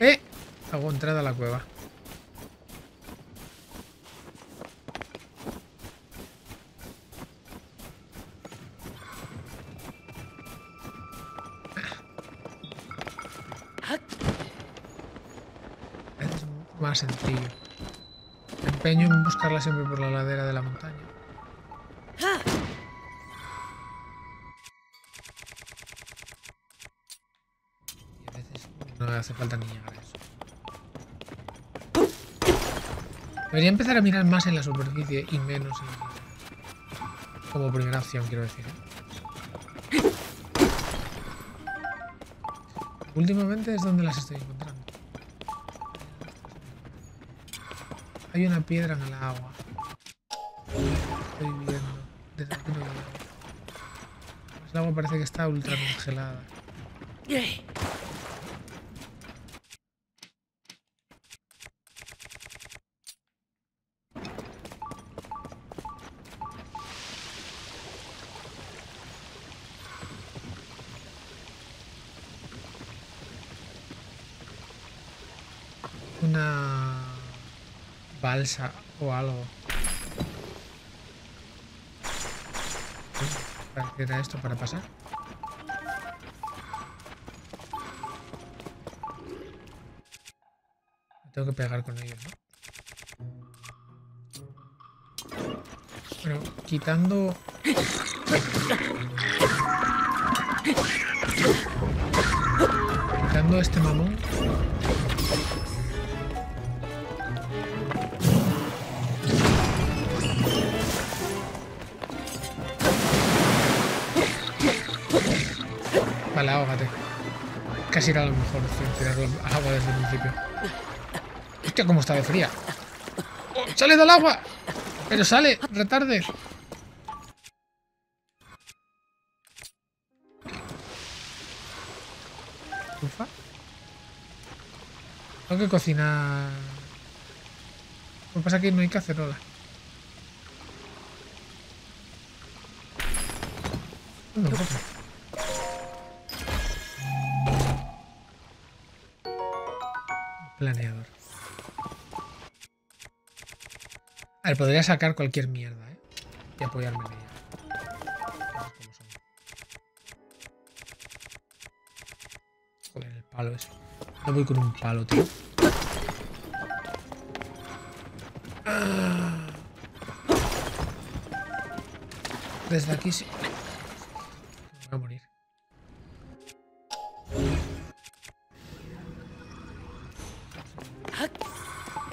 ¡Eh! Hago entrada a la cueva. Es más sencillo. Me empeño en buscarla siempre por la ladera de la montaña. No hace falta ni llegar a eso. Debería empezar a mirar más en la superficie y menos en... Como primera opción, quiero decir. ¿eh? Últimamente es donde las estoy encontrando. Hay una piedra en el agua. Estoy viendo. Desde aquí no veo. El agua parece que está ultra congelada. Una balsa o algo. ¿Para qué era esto? ¿Para pasar? Tengo que pegar con ellos, ¿no? Bueno, quitando... Quitando este mamón. Vale, ahógate. Casi era lo mejor tirarlo al agua desde el principio. Hostia, cómo está de fría. ¡Oh, ¡Sale del agua! Pero sale, retarde. ¿Ufa? Tengo que cocinar. Lo que pasa es que no hay cacerola. No, no, no. Planeador. A ver, podría sacar cualquier mierda, ¿eh? Y apoyarme en ella. Joder, el palo ese. No voy con un palo, tío. Desde aquí sí.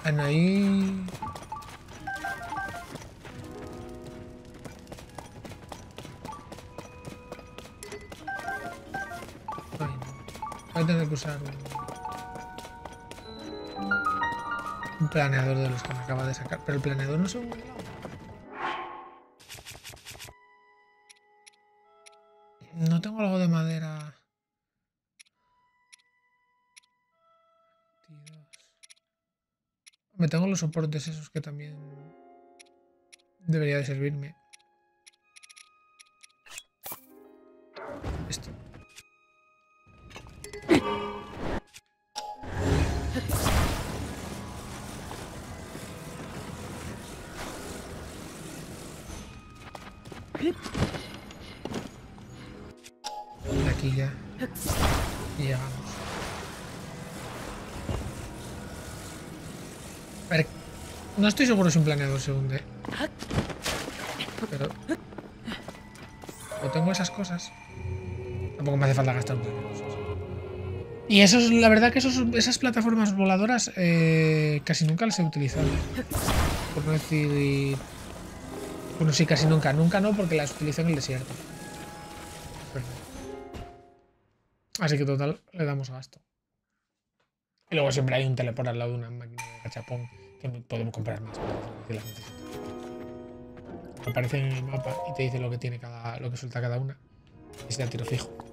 Anaí. Voy a tener que usar un... un planeador de los que me acaba de sacar. Pero el planeador no es un... No tengo algo de madera. Me tengo los soportes esos que también debería de servirme. Esto. Aquí ya. Llegamos. A ver, no estoy seguro si un planeador se hunde. Pero... O tengo esas cosas. Tampoco me hace falta gastar un planeador. Y eso es, la verdad que esos, esas plataformas voladoras eh, casi nunca las he utilizado. Por no decir... Bueno, sí, casi nunca. Nunca no, porque las utilizo en el desierto. Así que total, le damos gasto. Y luego siempre hay un teleport al lado de una máquina de cachapón que podemos comprar más si las. Aparece en el mapa y te dice lo que tiene cada. lo que suelta cada una. Se da tiro fijo.